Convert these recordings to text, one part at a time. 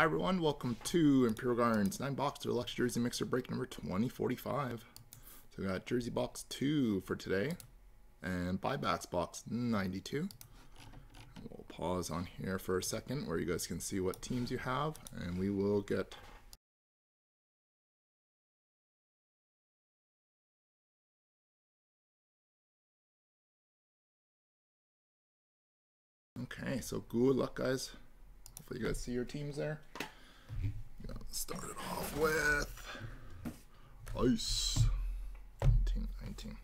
Hi everyone, welcome to Imperial Gardens 9 box deluxe jersey mixer break number 2045. So we got jersey box 2 for today and buybacks box 92. We'll pause on here for a second where you guys can see what teams you have and we will get Okay, so good luck guys. You guys see your teams there. Start it off with ice. 19, 19.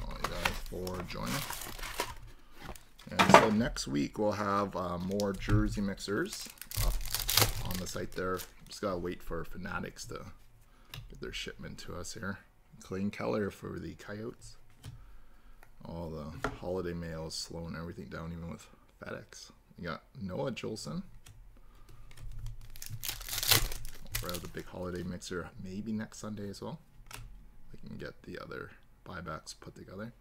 all. And so next week we'll have uh, more jersey mixers up on the site there. Just gotta wait for Fanatics to get their shipment to us here. Clayton Keller for the Coyotes all the holiday mail is slowing everything down, even with FedEx. We got Noah Juulsen. For the big holiday mixer, maybe next Sunday as well. We can get the other buybacks put together.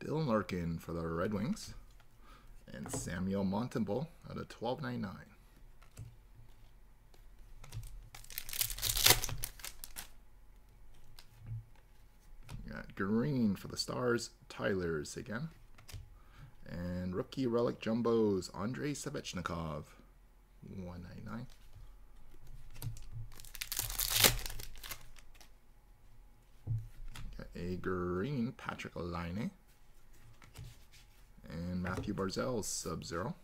Dylan Larkin for the Red Wings. And Samuel Montembeault at a 12.99. green for the Stars, Tyler Seguin. And rookie relic jumbos, Andrei Svechnikov, 199. Got a green Patrik Laine. And Mathew Barzal Sub-Zero.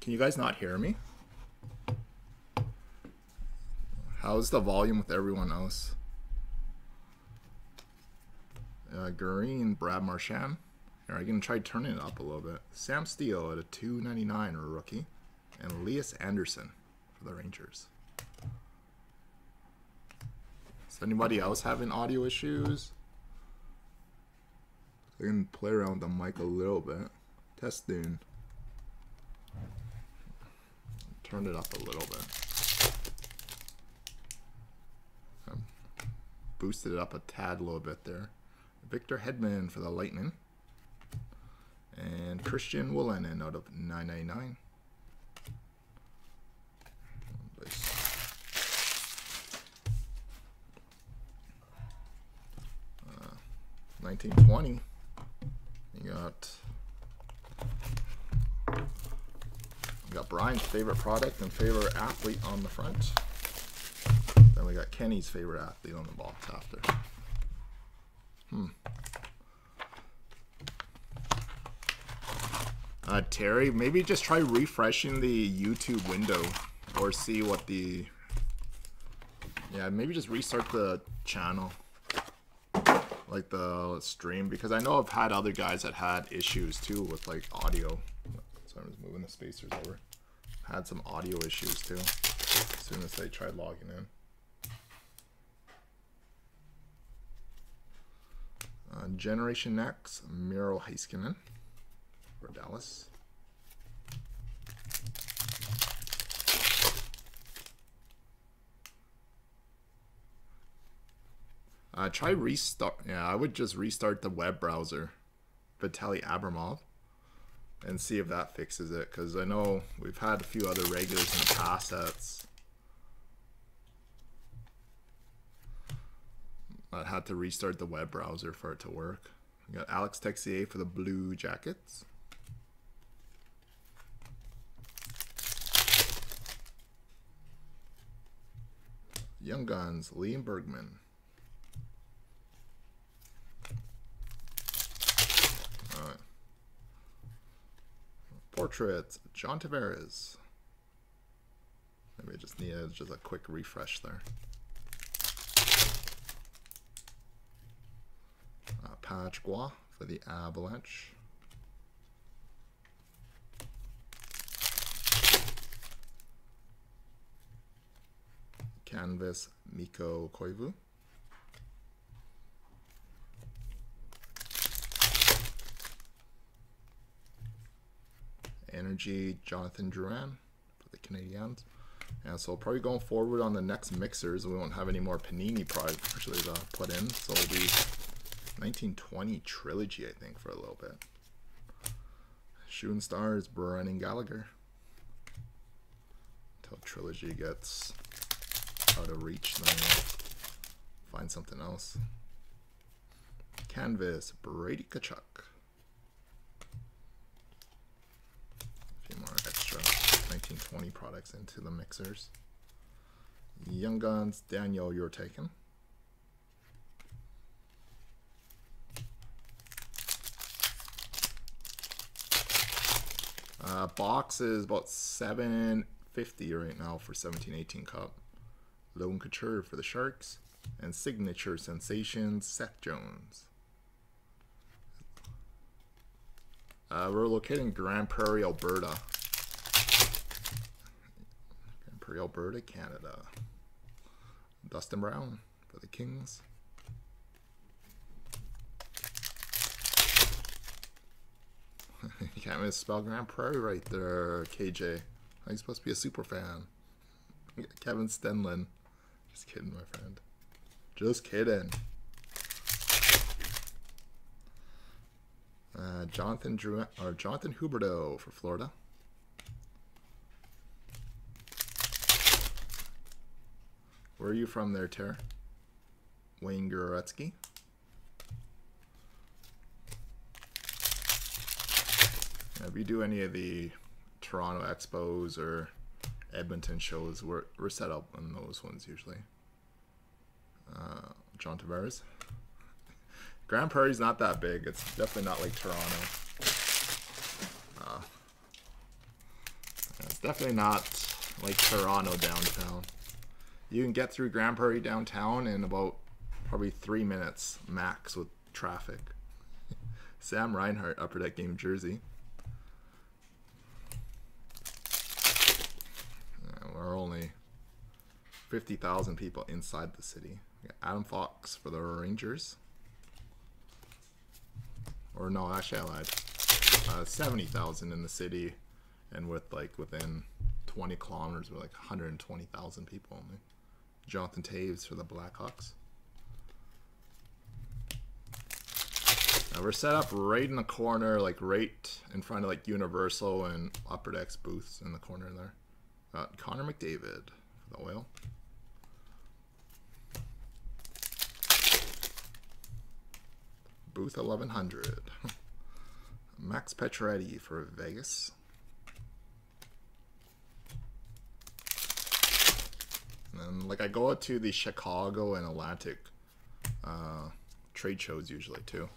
Can you guys not hear me? How's the volume with everyone else? Uh, Green, Brad Marchand. Here, I can try turning it up a little bit. Sam Steel at a 299 rookie. And Elias Andersson for the Rangers. Is anybody else having audio issues? I can play around with the mic a little bit. Testing. Turn it up a little bit. Boosted it up a tad a little bit there. Victor Hedman for the Lightning. And Christian Wolanin out of 999. Uh, 1920. You got you got Brian's favorite product and favorite athlete on the front. We got Kenny's favorite athlete on the box after. Hmm. Uh, Terry, maybe just try refreshing the YouTube window or see what the... Yeah, maybe just restart the channel. Like the stream. Because I know I've had other guys that had issues too with like audio. So I'm just moving the spacers over. Had some audio issues too. As soon as they tried logging in. Uh, Generation X, Miro Heiskanen for Dallas. Uh, try restart. Yeah, I would just restart the web browser, Vitaly Abramov, and see if that fixes it. Because I know we've had a few other regulars in the past that's I had to restart the web browser for it to work. We got Alex Texier for the Blue Jackets. Young Guns, Liam Bergman. Alright. Portraits, John Tavares. Maybe I just need a, just a quick refresh there. Pachgua for the Avalanche. Canvas Mikko Koivu. Energy Jonathan Drouin for the Canadiens. And so probably going forward on the next mixers, we won't have any more Panini products actually to put in. So we'll be 1920 trilogy, I think, for a little bit. Shooting Stars, Brendan Gallagher. Until trilogy gets out of reach, then find something else. Canvas, Brady Tkachuk. A few more extra 1920 products into the mixers. Young Guns, Daniel, you're taken. Uh, box is about 750 right now for 17-18 cup. Logan Couture for the Sharks. And signature sensations, Seth Jones. Uh, we're located in Grande Prairie, Alberta. Grande Prairie, Alberta, Canada. Dustin Brown for the Kings. you can't misspell Grande Prairie right there, KJ. I'm supposed to be a super fan. Kevin Stenlund. Just kidding, my friend. Just kidding. Uh, Jonathan Drew or Jonathan Huberdeau for Florida. Where are you from there, Ter? Wayne Gretzky. If you do any of the Toronto Expos or Edmonton shows, we're, we're set up on those ones usually. Uh, John Tavares. Grande Prairie's not that big. It's definitely not like Toronto. Uh, it's definitely not like Toronto downtown. You can get through Grande Prairie downtown in about probably three minutes max with traffic. Sam Reinhart, Upper Deck Game Jersey. Are only 50,000 people inside the city. Adam Fox for the Rangers. Or no, actually I lied. Uh, 70,000 in the city and with like within 20 kilometers with like 120,000 people only. Jonathan Toews for the Blackhawks. Now we're set up right in the corner, like right in front of like Universal and Upper Decks booths in the corner there. Uh, Connor McDavid for the oil. Booth 1100. Max Pacioretty for Vegas. And like I go out to the Chicago and Atlantic uh, trade shows usually too,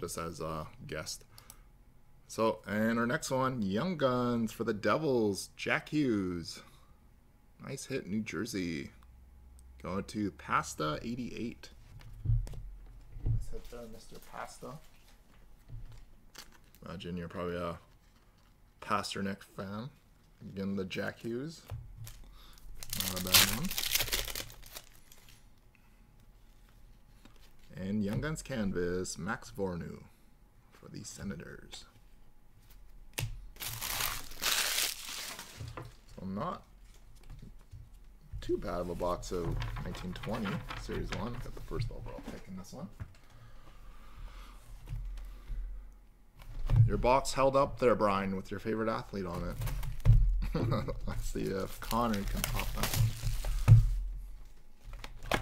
just as a guest. So, and our next one, Young Guns for the Devils, Jack Hughes. Nice hit, New Jersey. Going to Pasta 88. Nice hit Mr. Pasta. Uh, Imagine you're probably a Pastrnak fan. Again, the Jack Hughes. Not a bad one. And Young Guns Canvas, Max Veronneau for the Senators. Not too bad of a box of 1920 Series 1. Got the first overall pick in this one. Your box held up there, Brian, with your favorite athlete on it. Let's see if Connor can pop that one.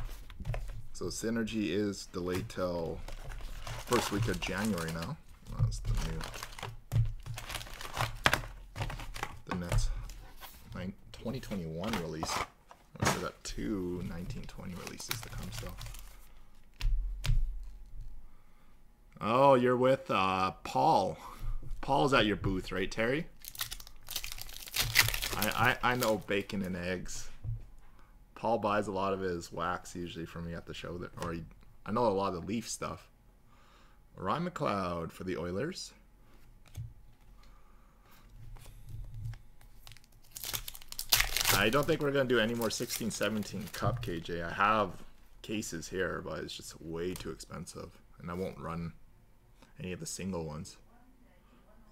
So Synergy is delayed till first week of January now. That's the new the next 2021 release. We got two 1920 releases to come still. Oh, you're with uh, Paul. Paul's at your booth, right, Terry? I, I, I know bacon and eggs. Paul buys a lot of his wax usually from me at the show, that, or he, I know a lot of the Leaf stuff. Ryan McLeod for the Oilers. I don't think we're going to do any more 16, 17 cup KJ. I have cases here, but it's just way too expensive. And I won't run any of the single ones.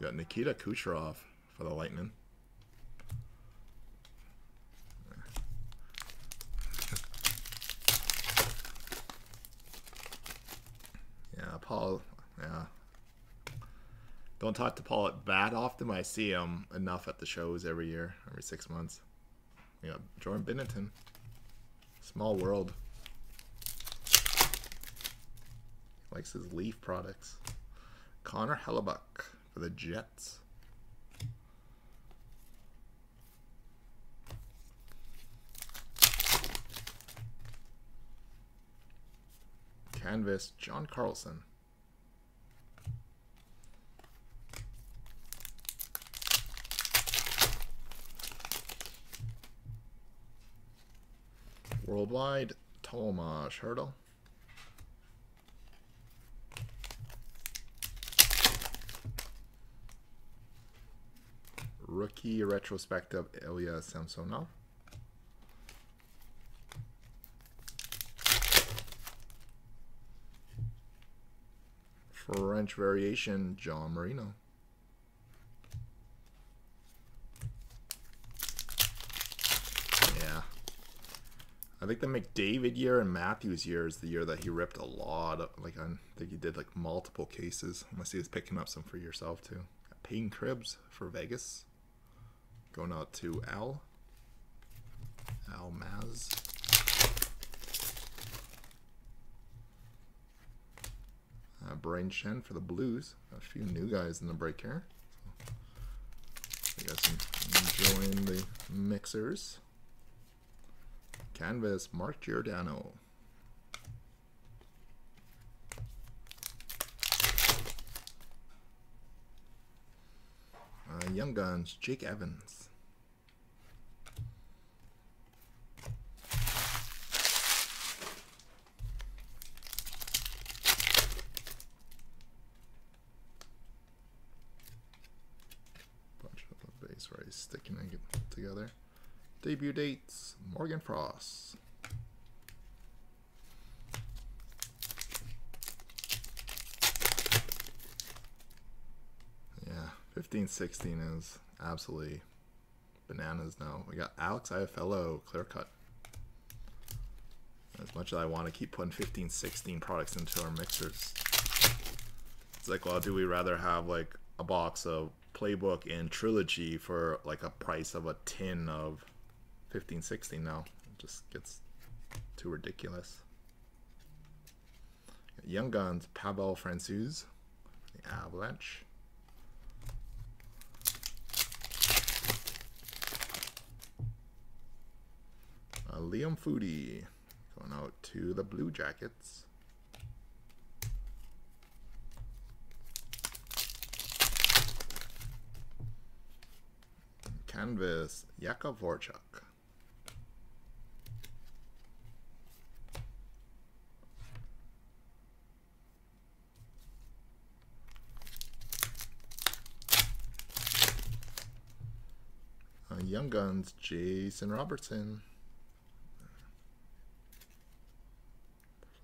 Got Nikita Kucherov for the Lightning. yeah, Paul. Yeah. Don't talk to Paul that often, I see him enough at the shows every year, every six months. We got Jordan Binnington. Small world. Likes his Leaf products. Connor Hellebuyck for the Jets. Canvas, John Carlson. Worldwide, Tomas Hertl. Rookie retrospective Ilya Samsonov. French variation, John Marino. Yeah. I think the McDavid year and Matthews year is the year that he ripped a lot. Of, like I think he did like multiple cases. Unless he was picking up some for yourself too. Peyton Krebs for Vegas. Going out to Al. Al Maz. Uh, Brayden Schenn for the Blues. A few new guys in the break here. So you guys enjoying the mixers. Canvas, Mark Giordano. Uh, Young Guns, Jake Evans. Bunch of the base race sticking it together. Debut Frost. Yeah, 15, 16 is absolutely bananas now. We got Alex Iafallo, clear cut. As much as I want to keep putting 15, 16 products into our mixers. It's like, well, do we rather have like a box of playbook and trilogy for like a price of a tin of 15, 16 now? It just gets too ridiculous. Young Guns, Pavel Francouz, the Avalanche. Uh, Liam Foudy going out to the Blue Jackets. Canvas, Jakub Voracek. Uh, Young Guns, Jason Robertson.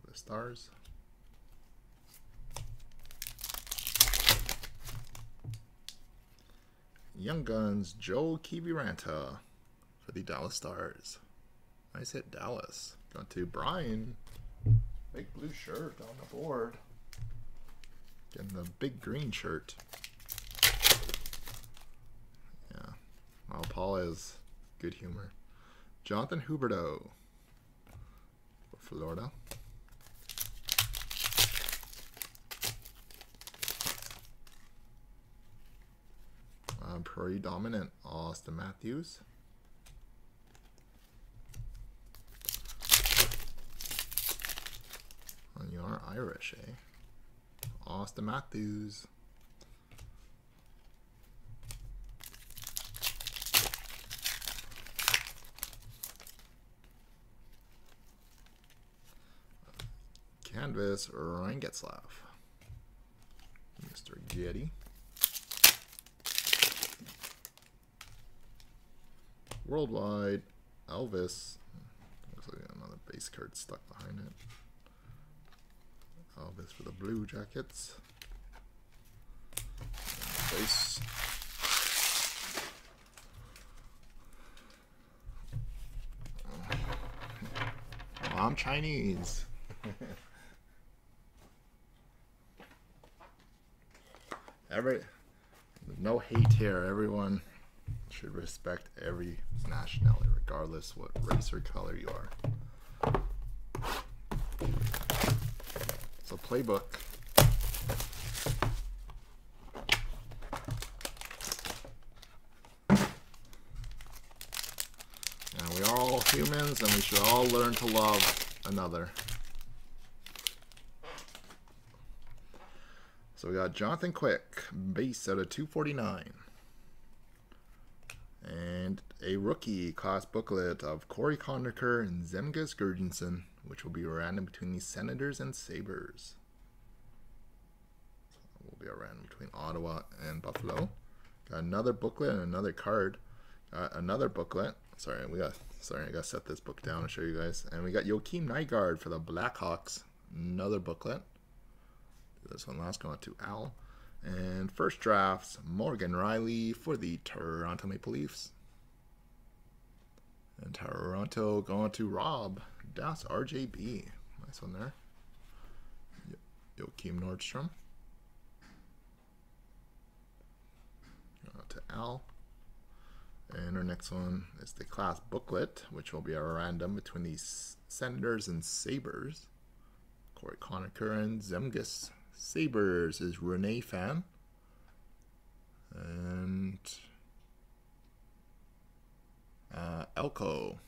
For the Stars. Young Guns, Joe Kiviranta for the Dallas Stars. Nice hit, Dallas. Going to Brian. Big blue shirt on the board. Getting the big green shirt. Well, Paul is good humor. Jonathan Huberdeau for Florida. Uh, predominant Auston Matthews. And you are Irish, eh? Auston Matthews. Canvas, Ryan Getzlaf. Mr. Getty. Worldwide, Elvis. Looks like another base card stuck behind it. Elvis for the Blue Jackets. Base. Oh, I'm Chinese. Every no hate here. Everyone should respect every nationality, regardless what race or color you are. So playbook. And we are all humans and we should all learn to love another. So we got Jonathan Quick, base out of 249. And a rookie class booklet of Cory Conacher and Zemgus Girgensons, which will be random between the Senators and Sabres. So will be a random between Ottawa and Buffalo. Got another booklet and another card. Got another booklet. Sorry, we got sorry, I gotta set this book down and show you guys. And we got Joakim Nygard for the Blackhawks. Another booklet. This one last going to Al. And first drafts, Morgan Rielly for the Toronto Maple Leafs. And Toronto going to Rob. Das RJB. Nice one there. Joakim Nordstrom. to Al. And our next one is the class booklet, which will be a random between the Senators and Sabres. Cory Conacher and Zemgus. Sabres is Renee Fan. And uh, Elko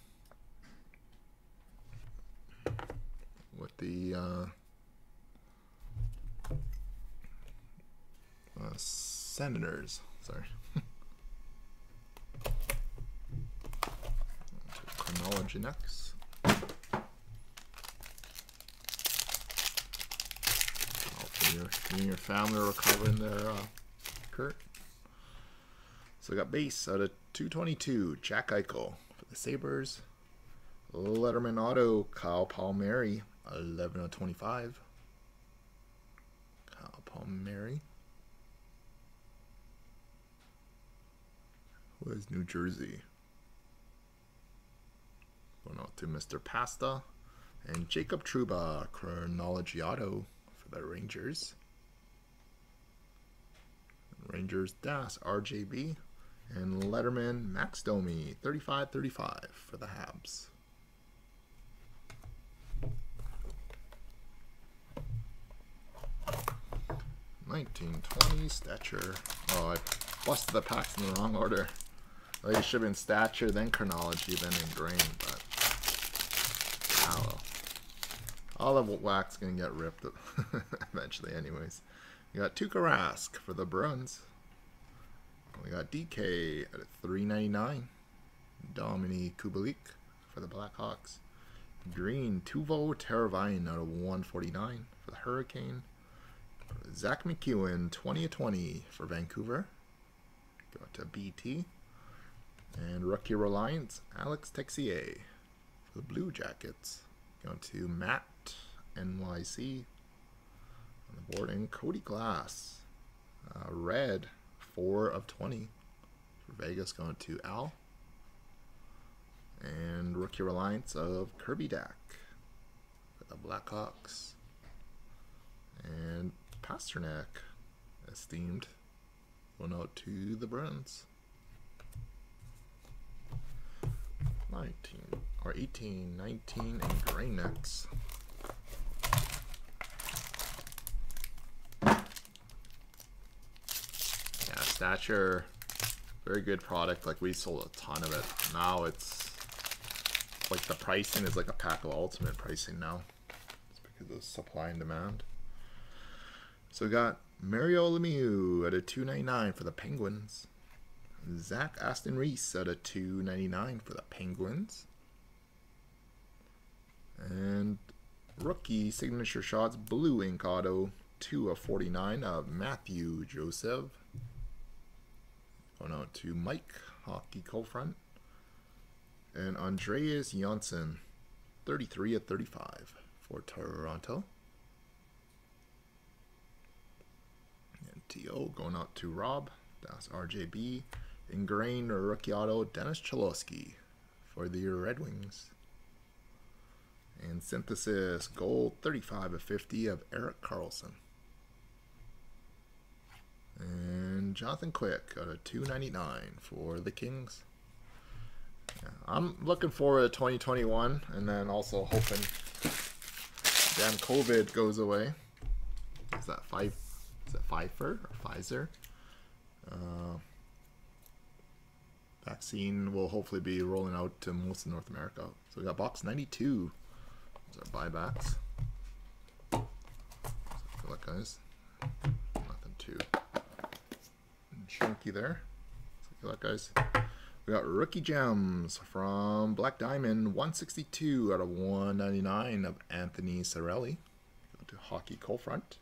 with the uh, uh, Senators. Sorry. chronology next. You and your family are recovering there, uh, Kurt. So we got base out of 222, Jack Eichel for the Sabres. Letterman Auto, Kyle Palmieri, 11 of 25. Kyle Palmieri. Who is New Jersey? Going out to Mr. Pasta and Jacob Trouba, Chronology Auto the Rangers. Rangers Das RJB and Letterman Max Domi 35-35 for the Habs. Nineteen twenty stature. Oh, I busted the packs in the wrong order. Well, it should have been stature, then chronology, then Engrained, but oh all of the wax gonna get ripped eventually anyways. We got Tuukka Rask for the Bruins. We got DK at 399. Dominik Kubalik for the Blackhawks. Green Teuvo Teravainen out of 149 for the Hurricane. Zach MacEwen 20 of 20 for Vancouver. Go to BT. And Rookie Reliance Alex Texier for the Blue Jackets. Going to Matt NYC on the board. And Cody Glass, uh, red, 4 of 20 for Vegas going to Al. And rookie reliance of Kirby Dach for the Blackhawks. And Pastrnak, esteemed, going out to the Bruins. 19 or 18, 19, and Gray Necks. Stature, very good product. Like we sold a ton of it. Now it's like the pricing is like a pack of ultimate pricing now. It's because of supply and demand. So we got Mario Lemieux at a 299 for the Penguins. Zach Aston Reese at a 299 for the Penguins. And rookie signature shots blue ink auto 2 of 49 of Mathieu Joseph. Oh, going out to Mike, Hockey Co-Front. And Andreas Johnsson, 33 at 35 for Toronto. And TO going out to Rob. That's RJB. Engrained rookie auto, Dennis Cholowski for the Red Wings. And synthesis gold 35 of 50 of Erik Karlsson. And Jonathan Quick got a 299 for the Kings. Yeah, I'm looking forward to 2021 and then also hoping damn COVID goes away. Is that five? Is that Pfizer or Pfizer? Uh, vaccine will hopefully be rolling out to most of North America. So we got box 92. Those are buybacks. So good luck, guys. Chunky there. So good luck, guys. We got rookie gems from Black Diamond, 162 out of 199 of Anthony Cirelli. Go to Hockey Cold Front.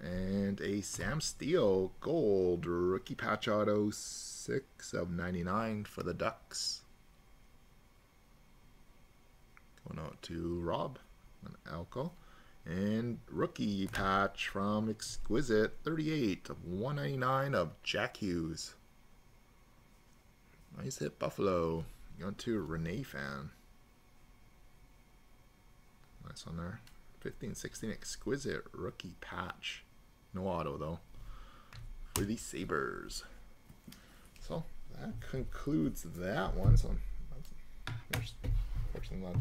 And a Sam Steel Gold Rookie Patch Auto 6 of 99 for the Ducks. Going out to Rob and Alco. And Rookie Patch from Exquisite 38 of 199 of Jack Hughes. Nice hit, Buffalo. Going to Renee fan. Nice on there. 15 16 exquisite rookie patch. No auto though. For the Sabres. So that concludes that one. So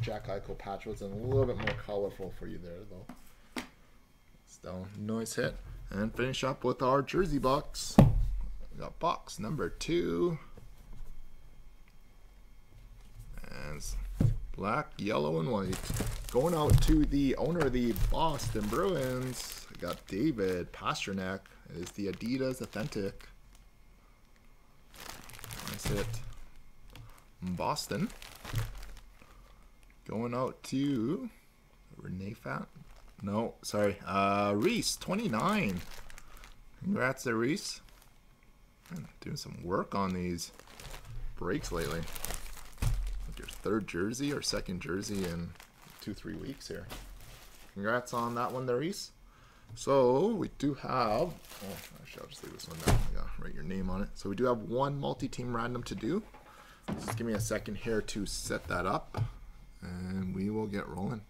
Jack Eichel patch was a little bit more colorful for you there though. Still nice hit. And finish up with our jersey box. We got box number two. And black, yellow, and white. Going out to the owner of the Boston Bruins. Got David Pastrnak. It is the Adidas Authentic. That's it. Boston. Going out to Renee Fat. No, sorry. Uh, Reese, 29. Congrats there, Reese. Doing some work on these breaks lately Your third jersey or second jersey in two, three weeks here. Congrats on that one there, Reese. So we do have, oh, actually I'll just leave this one down. Write your name on it. So we do have one multi-team random to do. Just give me a second here to set that up and we will get rolling.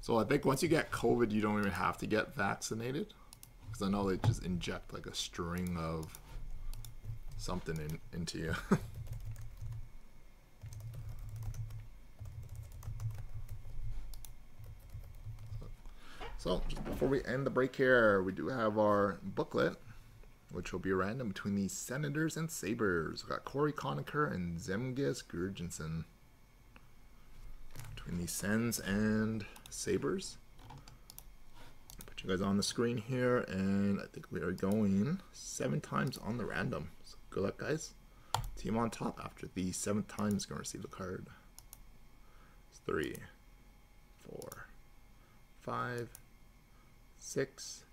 So I think once you get COVID, you don't even have to get vaccinated. Because I know they just inject like a string of something in, into you. so, just before we end the break here, we do have our booklet, which will be random between the Senators and Sabres. We've got Cory Conacher and Zemgus Girgensons. Between the Sens and Sabres Put you guys on the screen here, and I think we are going seven times on the random. So good luck, guys. Team on top after the seventh time is going to receive the card. It's three, four, five, six,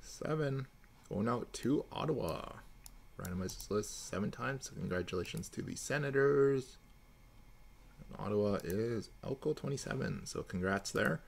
seven. Going out to Ottawa. Randomize this list seven times. So congratulations to the Senators. And Ottawa is Elko 27. So congrats there.